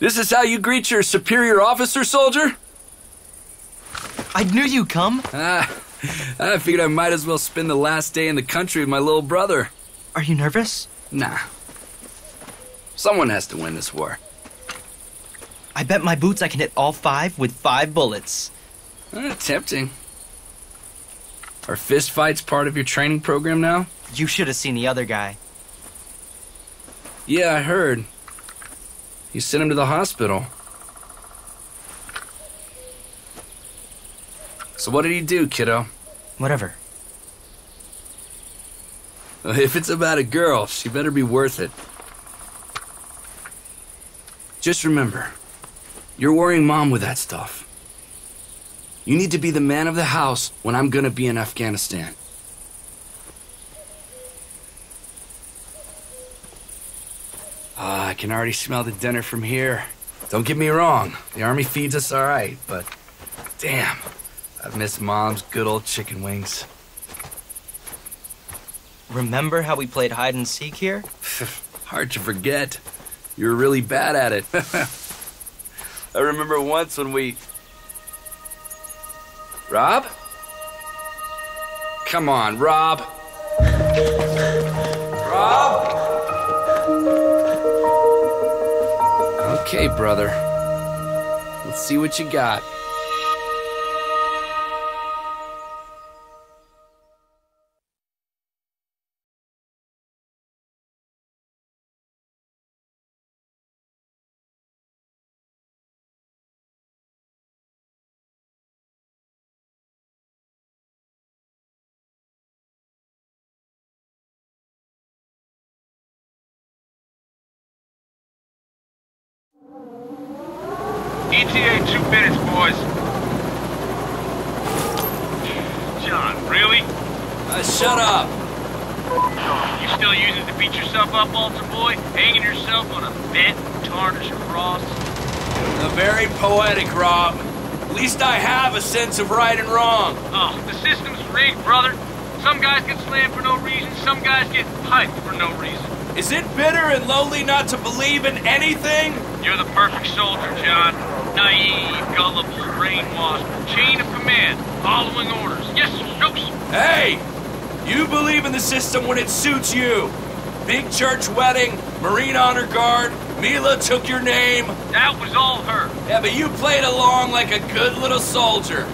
This is how you greet your superior officer, soldier? I knew you'd come. Ah, I figured I might as well spend the last day in the country with my little brother. Are you nervous? Nah. Someone has to win this war. I bet my boots I can hit all five with five bullets. Eh, tempting. Are fist fights part of your training program now? You should have seen the other guy. Yeah, I heard. You sent him to the hospital. So what did he do, kiddo? Whatever. If it's about a girl, she better be worth it. Just remember, you're worrying mom with that stuff. You need to be the man of the house when I'm gonna be in Afghanistan. Ah, I can already smell the dinner from here. Don't get me wrong, the army feeds us alright, but damn, I've missed mom's good old chicken wings. Remember how we played hide and seek here? Hard to forget. You were really bad at it. I remember once when we. Rob? Come on, Rob. Rob? Okay, brother. Let's see what you got. Least I have a sense of right and wrong. Oh, the system's rigged, brother. Some guys get slammed for no reason, some guys get hyped for no reason. Is it bitter and lonely not to believe in anything? You're the perfect soldier, John. Naive, gullible, brainwashed, chain of command, following orders. Yes, sir. Hey! You believe in the system when it suits you. Big church wedding, Marine Honor Guard, Mila took your name. That was all her. Yeah, but you played along like a good little soldier.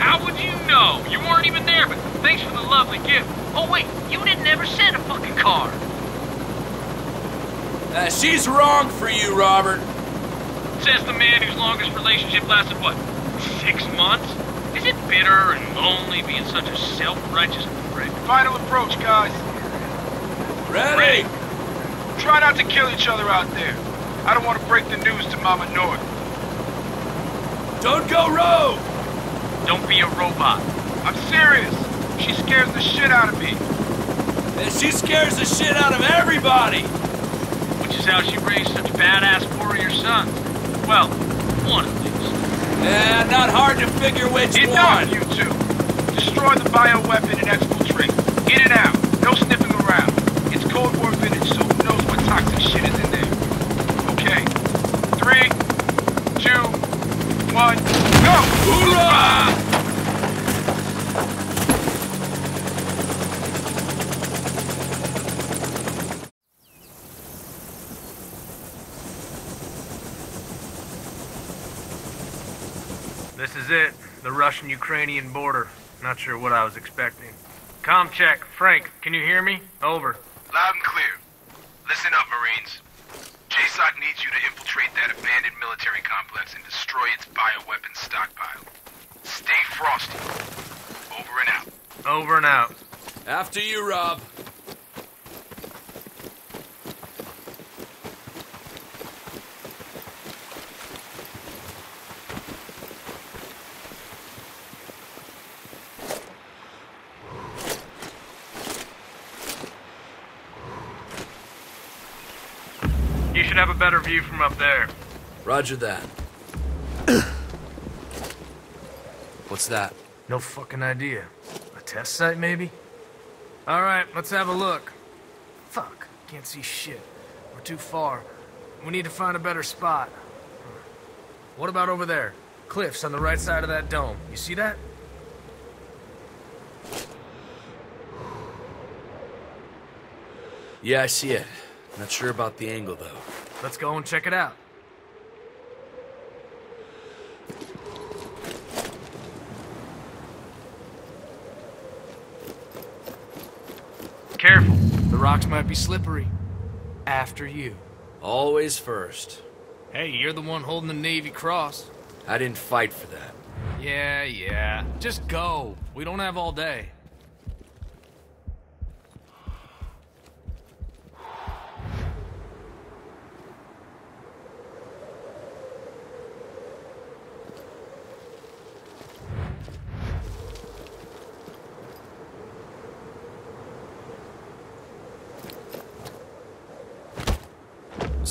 How would you know? You weren't even there, but thanks for the lovely gift. Oh, wait, you didn't ever send a fucking card. Uh, she's wrong for you, Robert. Says the man whose longest relationship lasted, what, six months? Is it bitter and lonely being such a self-righteous prick? Final approach, guys. Ready? Try not to kill each other out there. I don't want to break the news to Mama North. Don't go rogue! Don't be a robot. I'm serious. She scares the shit out of me. And she scares the shit out of everybody! Which is how she raised such badass warrior sons. Well, one of these. Yeah, not hard to figure which Enough, one. you two. Destroy the bioweapon and exfiltrate. In and out. No sniffing. So who knows what toxic shit is in there. Okay. Three, two, one, go! Hoorah! This is it. The Russian-Ukrainian border. Not sure what I was expecting. Com check. Frank, can you hear me? Over. Loud and clear. Listen up, Marines. JSOC needs you to infiltrate that abandoned military complex and destroy its bioweapons stockpile. Stay frosty. Over and out. Over and out. After you, Rob. You should have a better view from up there. Roger that. What's that? No fucking idea. A test site, maybe? Alright, let's have a look. Fuck, can't see shit. We're too far. We need to find a better spot. What about over there? Cliffs on the right side of that dome. You see that? Yeah, I see it. Not sure about the angle, though. Let's go and check it out. Careful. The rocks might be slippery. After you. Always first. Hey, you're the one holding the Navy Cross. I didn't fight for that. Yeah, yeah. Just go. We don't have all day.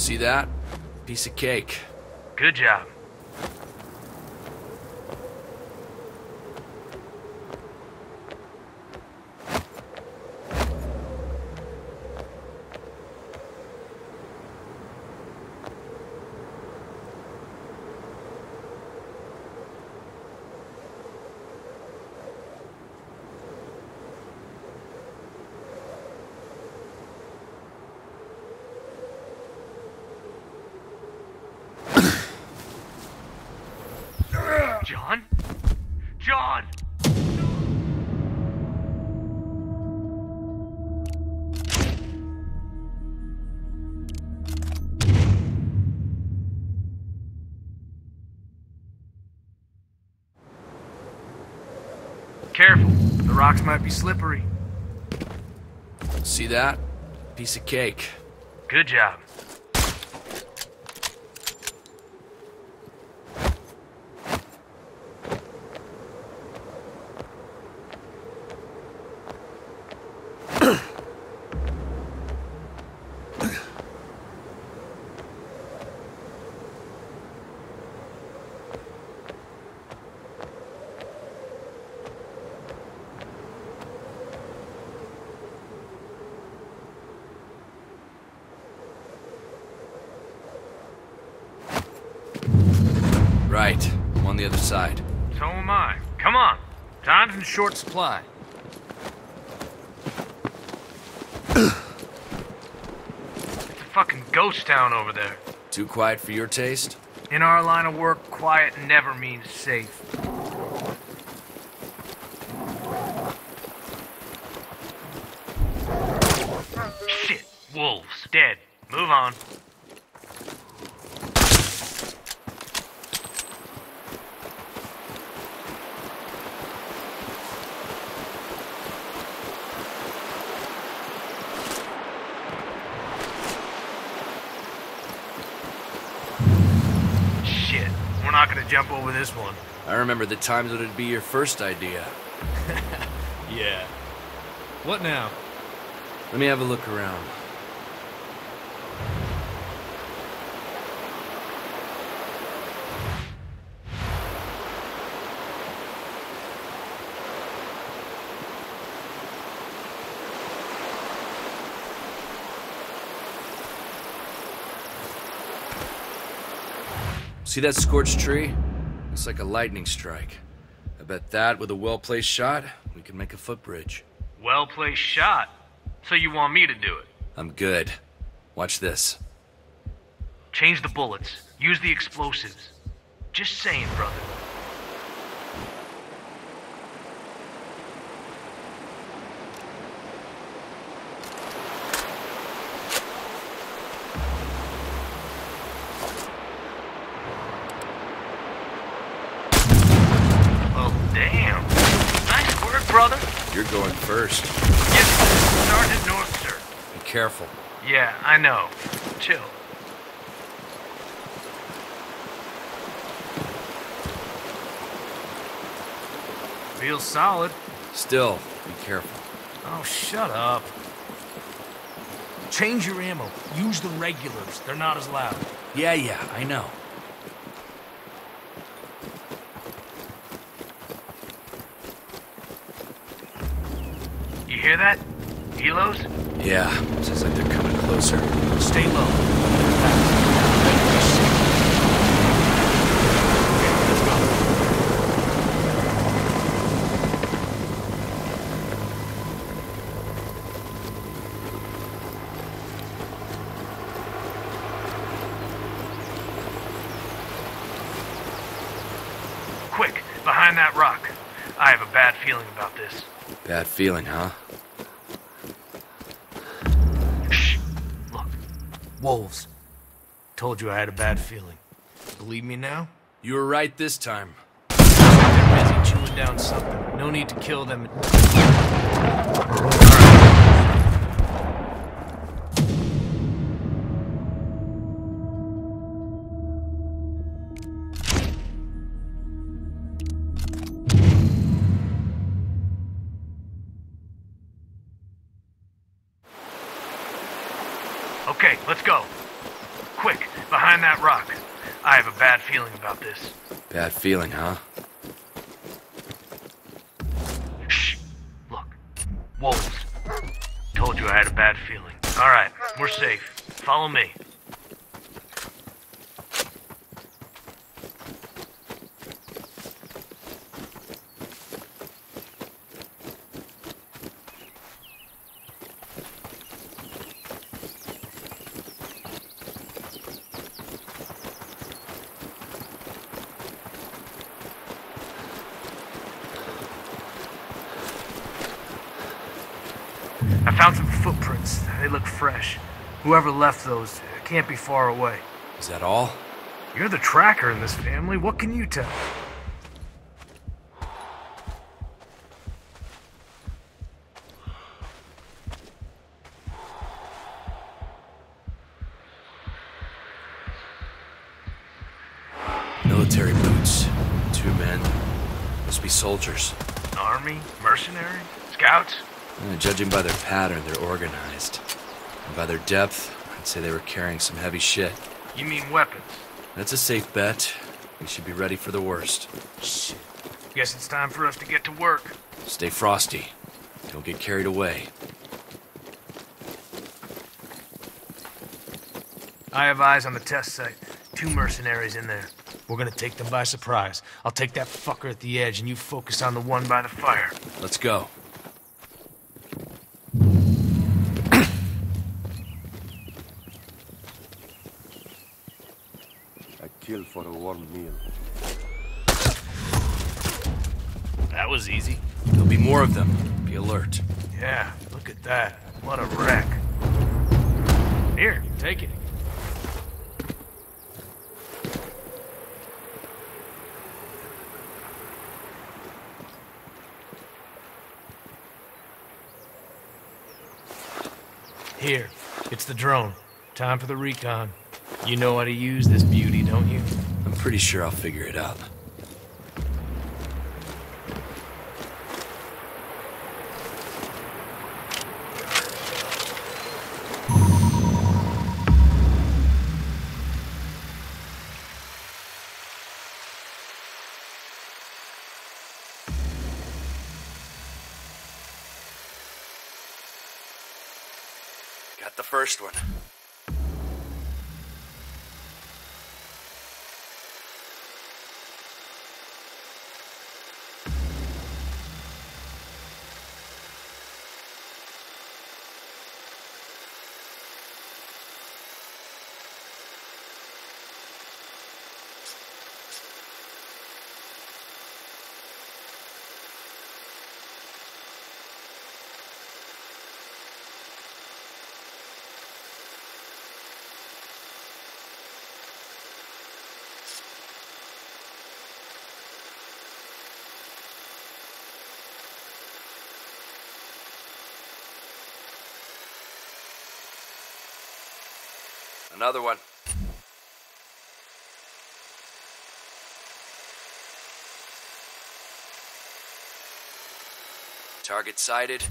See that? Piece of cake. Good job. John? John! Careful. The rocks might be slippery. See that? Piece of cake. Good job. Right. I'm on the other side. So am I. Come on. Time's in short supply. it's a fucking ghost town over there. Too quiet for your taste? In our line of work, quiet never means safe. Shit. Wolves. Dead. Move on. Shit. We're not gonna jump over this one. I remember the times when it'd be your first idea. Yeah. What now? Let me have a look around. See that scorched tree? It's like a lightning strike. I bet that, with a well-placed shot, we can make a footbridge. Well placed shot. So you want me to do it? I'm good. Watch this. Change the bullets. Use the explosives. Just saying, brother. Oh, damn. Nice work, brother. You're going first. Yes, Sergeant North, sir. Be careful. Yeah, I know. Chill. Feels solid. Still, be careful. Oh, shut up. Change your ammo. Use the regulars. They're not as loud. Yeah, yeah, I know. Helos? Yeah, sounds like they're coming closer. Stay low. Quick, behind that rock. I have a bad feeling about this. Bad feeling, huh? Wolves. Told you I had a bad feeling. Believe me now? You were right this time. They're busy chewing down something. No need to kill them. Okay, let's go. Quick, behind that rock. I have a bad feeling about this. Bad feeling, huh? Shh. Look. Wolves. Told you I had a bad feeling. All right, we're safe. Follow me. I found some footprints. They look fresh. Whoever left those can't be far away. Is that all? You're the tracker in this family. What can you tell? Military boots. Two men. Must be soldiers. Army? Mercenary? Scouts? Uh, judging by their pattern, they're organized. And by their depth, I'd say they were carrying some heavy shit. You mean weapons? That's a safe bet. We should be ready for the worst. Shit. Guess it's time for us to get to work. Stay frosty. Don't get carried away. I have eyes on the test site. Two mercenaries in there. We're gonna take them by surprise. I'll take that fucker at the edge, and you focus on the one by the fire. Let's go. I kill for a warm meal. That was easy. There'll be more of them. Be alert. Yeah, look at that. What a wreck. Here, take it. Here, it's the drone. Time for the recon. You know how to use this beauty, don't you? Pretty sure I'll figure it out. Got the first one. Another one. Target sighted.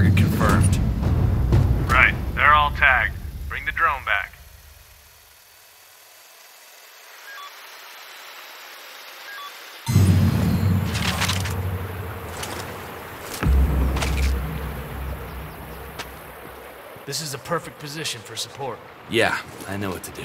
Target confirmed. Right, they're all tagged. Bring the drone back. This is a perfect position for support. Yeah, I know what to do.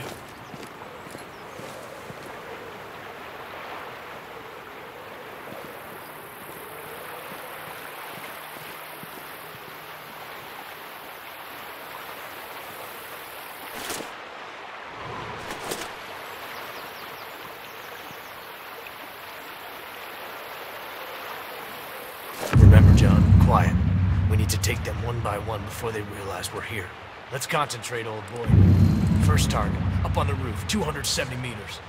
Remember, John, quiet. We need to take them one by one before they realize we're here. Let's concentrate, old boy. First target, up on the roof, 270 meters.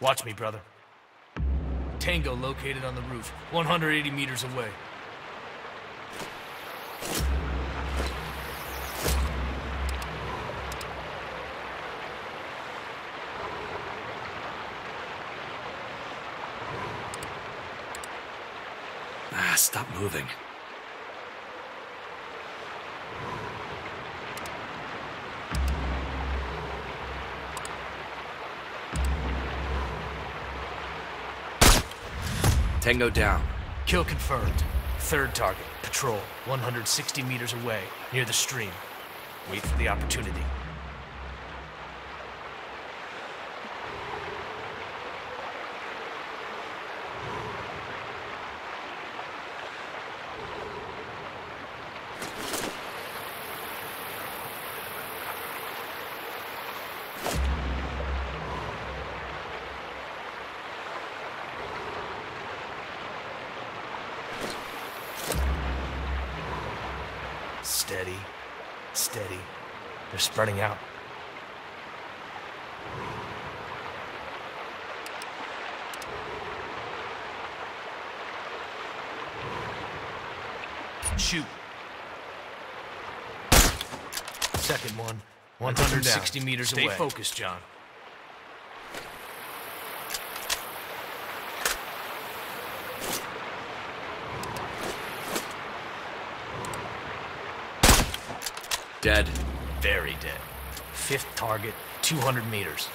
Watch me, brother. Tango located on the roof, 180 meters away. Tango down. Kill confirmed. Third target, patrol, 160 meters away, near the stream. Wait for the opportunity. They're out. Shoot. Second one. 160 meters Stay away. focused, John. Dead. Very dead. Fifth target, 200 meters.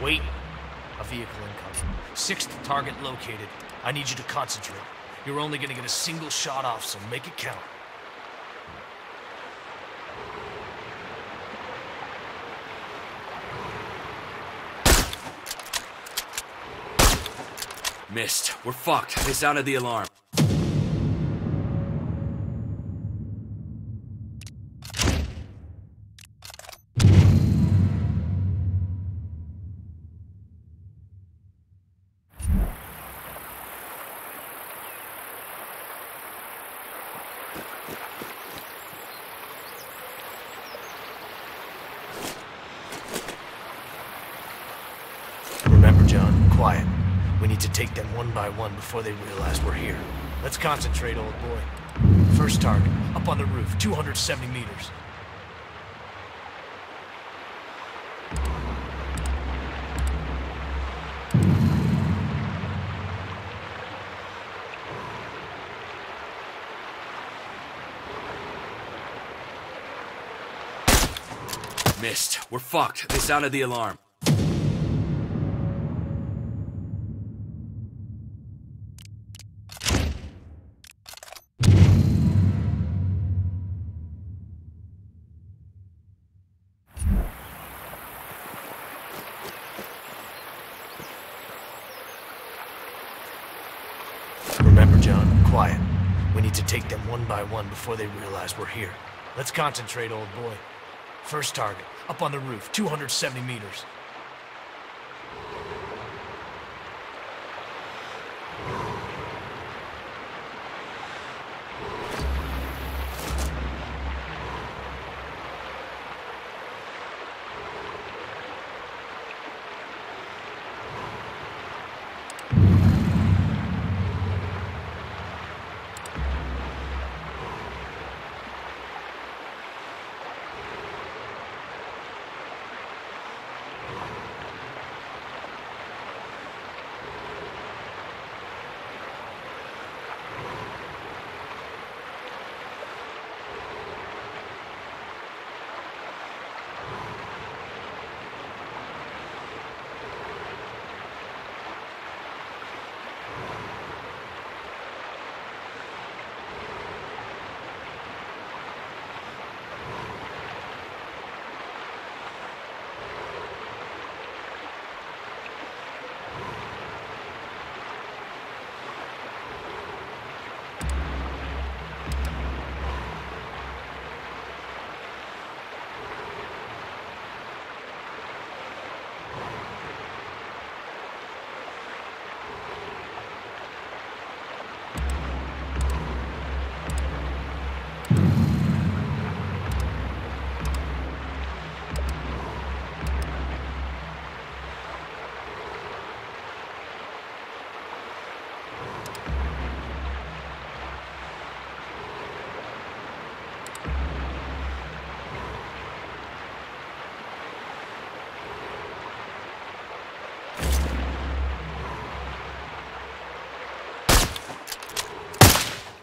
Wait. A vehicle incoming. Sixth target located. I need you to concentrate. You're only gonna get a single shot off, so make it count. Missed. We're fucked. They sounded the alarm. Take them one by one before they realize we're here. Let's concentrate, old boy. First target, up on the roof, 270 meters. Missed. We're fucked. They sounded the alarm. By one before they realize we're here. Let's concentrate, old boy. First target, up on the roof, 270 meters.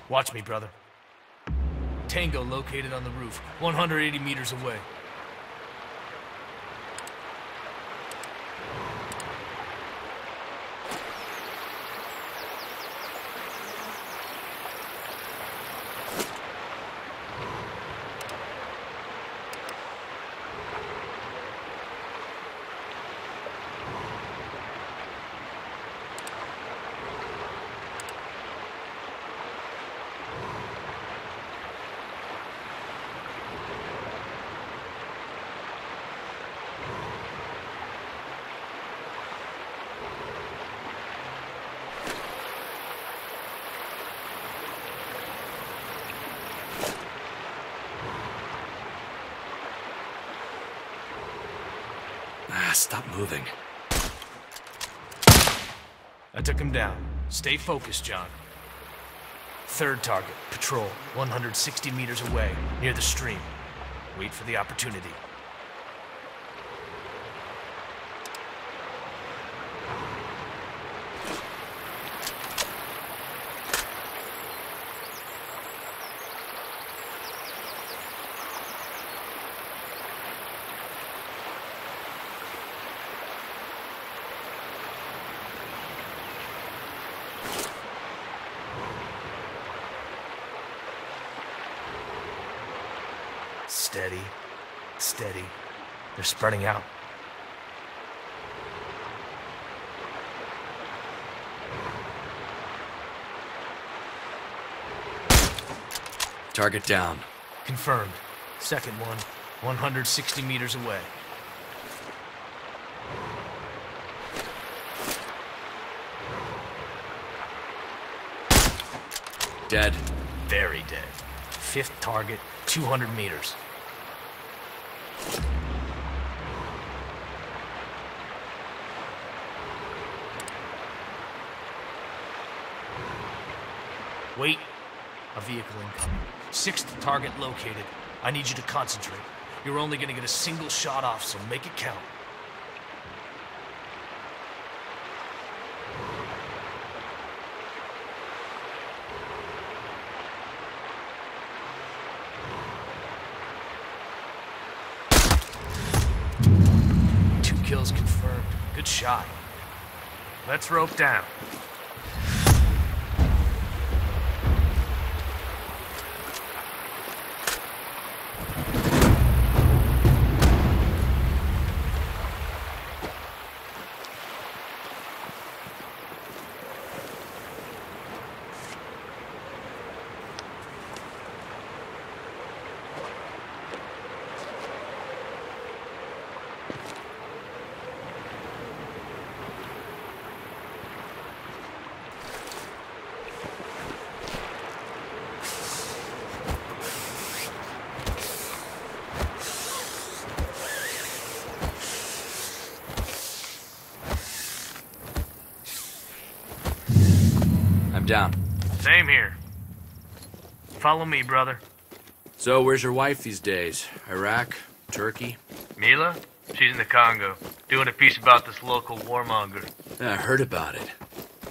Watch me, brother. Tango located on the roof, 180 meters away. Ah, stop moving. I took him down. Stay focused, John. Third target, patrol, 160 meters away, near the stream. Wait for the opportunity. Out. Target down. Confirmed. Second one, 160 meters away. Dead. Very dead. Fifth target, 200 meters. Wait. A vehicle incoming. Sixth target located. I need you to concentrate. You're only gonna get a single shot off, so make it count. Two kills confirmed. Good shot. Let's rope down. Down. Same here. Follow me, brother. So, where's your wife these days? Iraq? Turkey? Mila? She's in the Congo, doing a piece about this local warmonger. Yeah, I heard about it.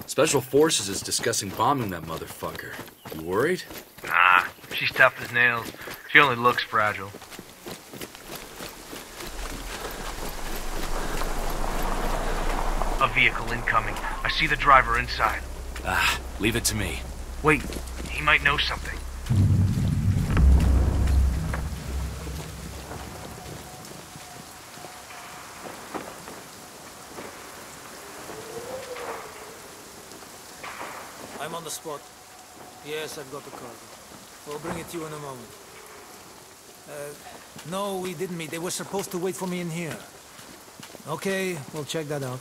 Special Forces is discussing bombing that motherfucker. You worried? Nah, she's tough as nails. She only looks fragile. A vehicle incoming. I see the driver inside. Ah, leave it to me. Wait, he might know something. I'm on the spot. Yes, I've got the cargo. We'll bring it to you in a moment. Uh, no, we didn't meet. They were supposed to wait for me in here. Okay, we'll check that out.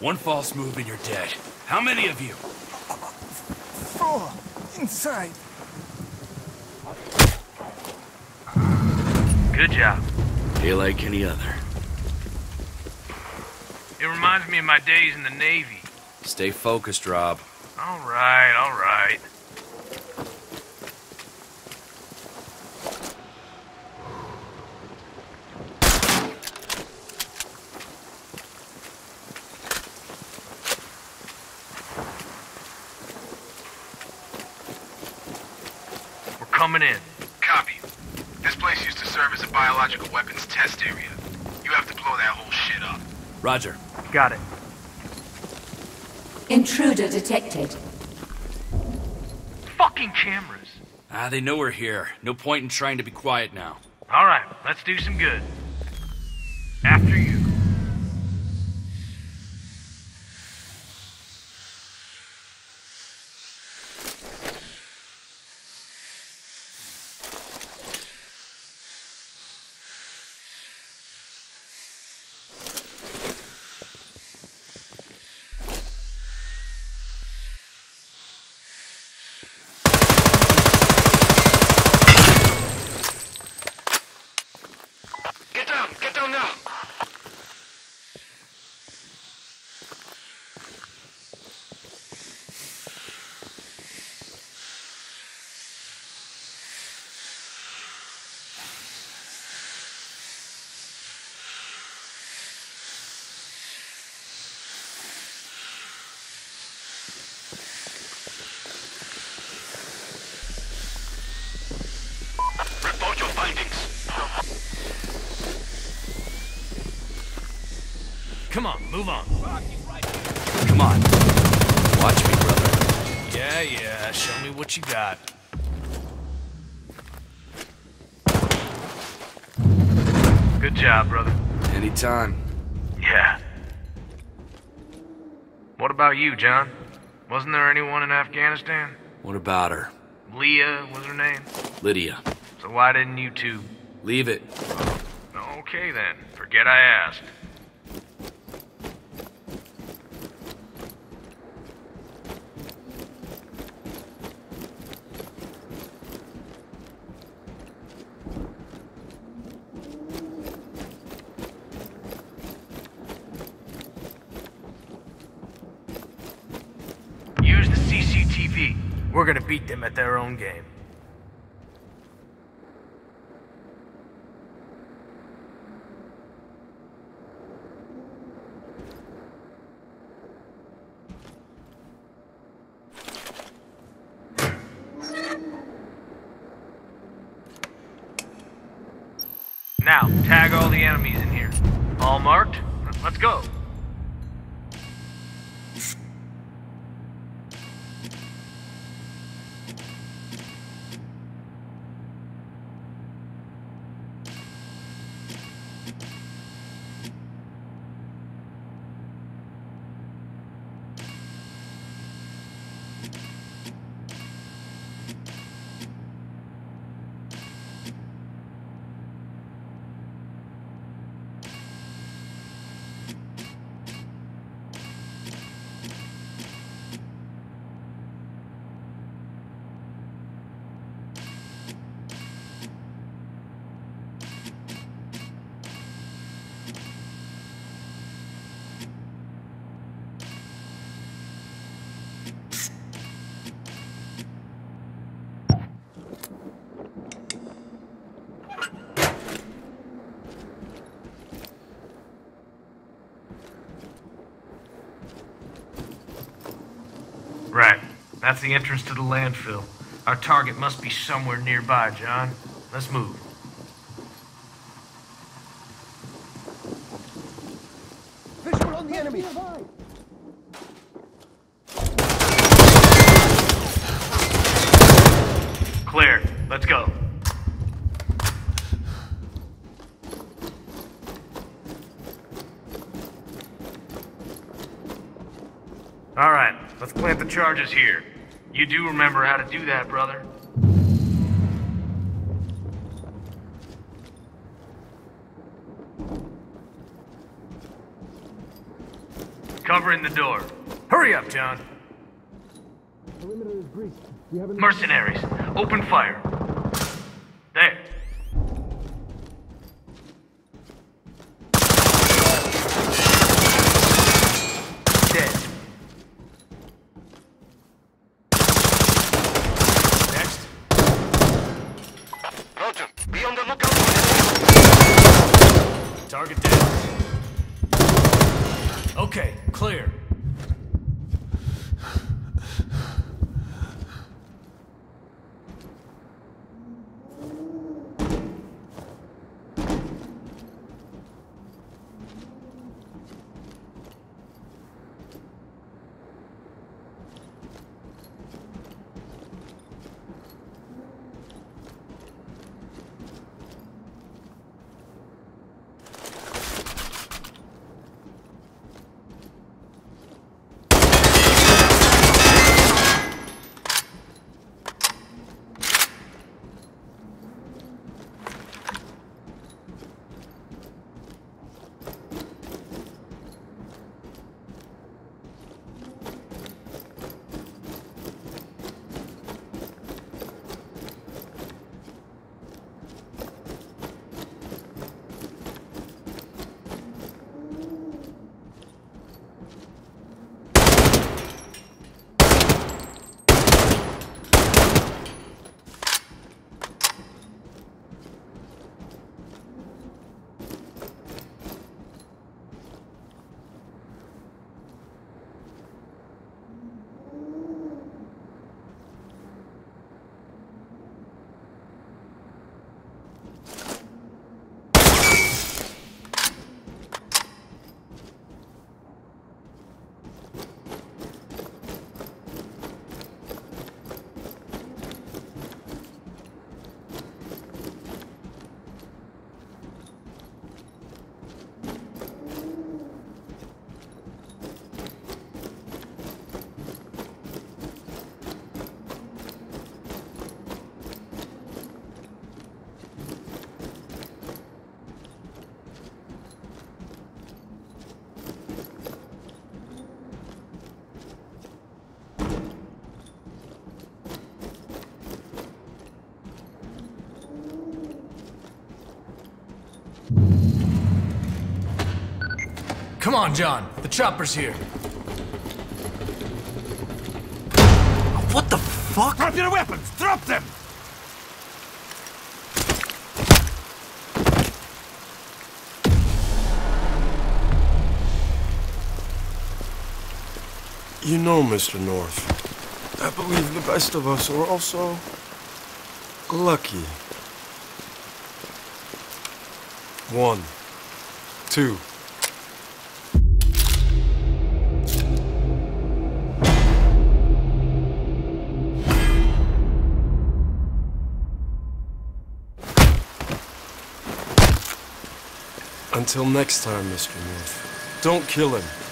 One false move and you're dead. How many of you? Four! Inside! Good job. Hey, like any other. It reminds me of my days in the Navy. Stay focused, Rob. All right, all right. We're coming in. Copy. This place used to serve as a biological weapons test area. You have to blow that whole shit up. Roger. Got it. Intruder detected. Fucking cameras. Ah, they know we're here. No point in trying to be quiet now. All right, let's do some good. After you. Get down! Get down now! Report your findings. Come on, move on. Come on. Watch me, brother. Yeah, yeah, show me what you got. Good job, brother. Anytime. Yeah. What about you, John? Wasn't there anyone in Afghanistan? What about her? Leah was her name. Lydia. So why didn't you two? Leave it. Okay then. Forget I asked. Use the CCTV. We're gonna beat them at their own game. Now, tag all the enemies in here. All marked? Let's go. Right. That's the entrance to the landfill. Our target must be somewhere nearby, John. Let's move. Visual on the enemy! Clear. Let's go. All right, let's plant the charges here. You do remember how to do that, brother. Covering the door. Hurry up, John. Mercenaries, open fire. There. Dead. Next. Roger. Be on the lookout. Target down. Okay, clear. Come on, John. The chopper's here. What the fuck? Drop your weapons! Drop them! You know, Mr. North, I believe the best of us are also lucky. One. Two. Until next time, Mr. North. Don't kill him.